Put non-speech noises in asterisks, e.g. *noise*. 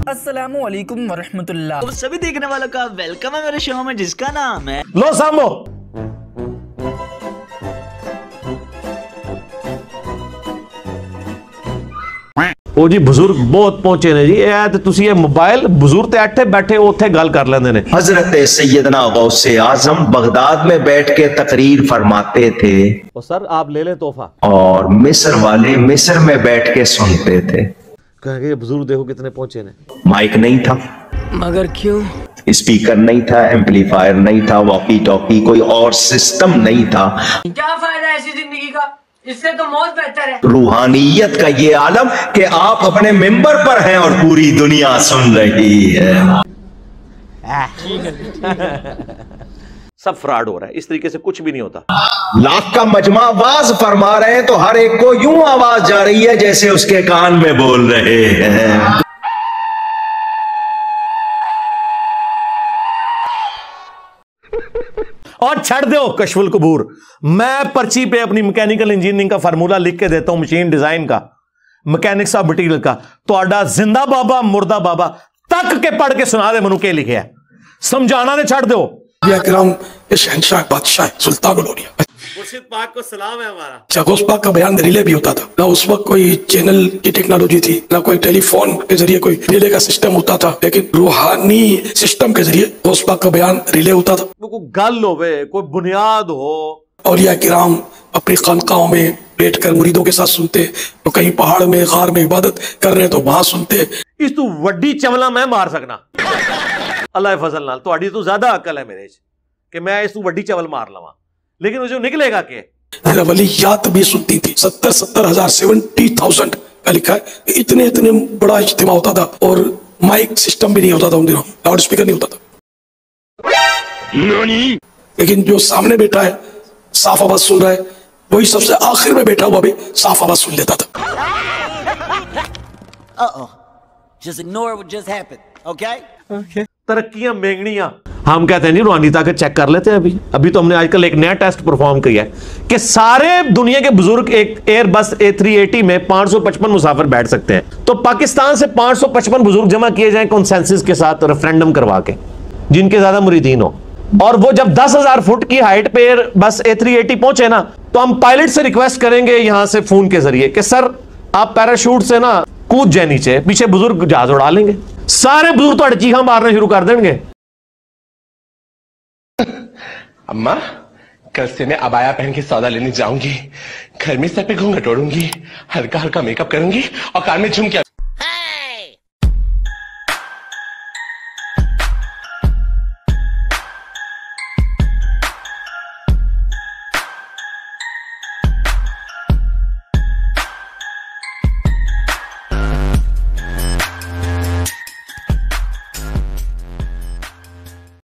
असलकुम वरहमतुल्लाह तो सभी देखने वालों का वेलकम है मेरे शो में जिसका नाम है लो सामो ਉਹ ਜੀ ਬਜ਼ੁਰਗ ਬਹੁਤ ਪਹੁੰਚੇ ਨੇ ਜੀ ਇਹ ਤੇ ਤੁਸੀਂ ਇਹ ਮੋਬਾਈਲ ਬਜ਼ੁਰਗ ਤੇ ਇੱਥੇ ਬੈਠੇ ਉੱਥੇ ਗੱਲ ਕਰ ਲੈਂਦੇ ਨੇ हजरत सैदना गौसे आजम बगदाद में बैठ के तकरीर फरमाते थे ਉਹ ਸਰ ਆਪ ਲੈ ਲੈ ਤੋਹਫਾ और मिस्र वाले मिस्र में बैठ के सुनते थे कहेंगे बुज़ुर्ग देखो कितने पहुँचे ने। माइक नहीं था। मगर क्यों? स्पीकर नहीं था एम्पलीफायर नहीं था वॉकी टॉकी कोई और सिस्टम नहीं था। क्या फ़ायदा ऐसी ज़िंदगी का? इससे तो मौत बेहतर है। रूहानियत का ये आलम कि आप अपने मेंबर पर हैं और पूरी दुनिया सुन रही है। *laughs* सब फ्रॉड हो रहा है। इस तरीके से कुछ भी नहीं होता। लाख का मजमा आवाज़ फरमा रहे हैं तो हर एक को यूँ आवाज़ जा रही है जैसे उसके कान में बोल रहे हैं। और छड़ दो कशफुल कबूर मैं पर्ची पे अपनी मैकेनिकल इंजीनियरिंग का फार्मूला लिख के देता हूँ मशीन डिज़ाइन का मैकेनिक्स ऑफ़ मटीरियल का। तो ज़िंदा बाबा मुर्दा बाबा तक के पढ़ के सुना दे मनु के लिखे है। समझाना ने छड़ दो। शहनशाह बादशाह सुल्तान पाक को सलाम है हमारा। पाक का बयान रिले भी होता था ना उस वक्त कोई चैनल की टेक्नोलॉजी थी ना कोई टेलीफोन के ज़रिए कोई रिले का सिस्टम होता था लेकिन रूहानी सिस्टम के ज़रिए पाक का बयान रिले होता था। तो कोई गल हो कोई बुनियाद हो। औलिया किराम अपनी खानकाओं में बैठ कर मुरीदों के साथ सुनते तो कहीं पहाड़ में गार में इबादत कर रहे तो वहाँ सुनते। इस तू वी चमला मैं मार सकना। अल्लाह फ़सल नाल तो ज़्यादा अकल है मेरे कि मैं इस तू वी चवल मार लवा। लेकिन वो जो निकलेगा के? रवलियात भी सुनती थी। सत्तर सत्तर हज़ार सेवेंटी थाउज़ेंड का लिखा है। इतने इतने बड़ा इज्तिमा होता था और माइक सिस्टम भी नहीं होता था उन दिनों। लाउड स्पीकर नहीं होता था। नहीं। लेकिन जो सामने बैठा है साफ़ आवाज़ सुन रहा है वही सबसे आखिर में बैठा हुआ भी साफ़ आवाज़ सुन लेता था। तरक्कियाँ मेंगड़ियाँ हम कहते हैं जी रूहानी ताकत चेक कर लेते हैं अभी। अभी तो हमने आजकल एक नया टेस्ट परफॉर्म किया है कि सारे दुनिया के बुज़ुर्ग एक एयर बस ए थ्री एटी में 555 मुसाफिर बैठ सकते हैं। तो पाकिस्तान से 555 बुज़ुर्ग जमा किए जाए कॉन्सेंसिस के साथ रेफरेंडम करवा के जिनके ज़्यादा मुरीदीन हो। और वो जब 10,000 फुट की हाइट पे एयर बस ए थ्री एटी पहुँचे ना तो हम पायलट से रिक्वेस्ट करेंगे यहाँ से फ़ोन के ज़रिए कि सर आप पैराशूट से ना कूद जाए नीचे पीछे बुज़ुर्ग जहाज़ उड़ा लेंगे। सारे बुज़ुर्ग तो चीखा मारना शुरू कर देंगे। अम्मा, कल से मैं अबाया पहन के सौदा लेने जाऊँगी। घर में सर पे घूंघट ओढ़ूँगी हल्का हल्का मेकअप करूँगी और कान में झुमकिया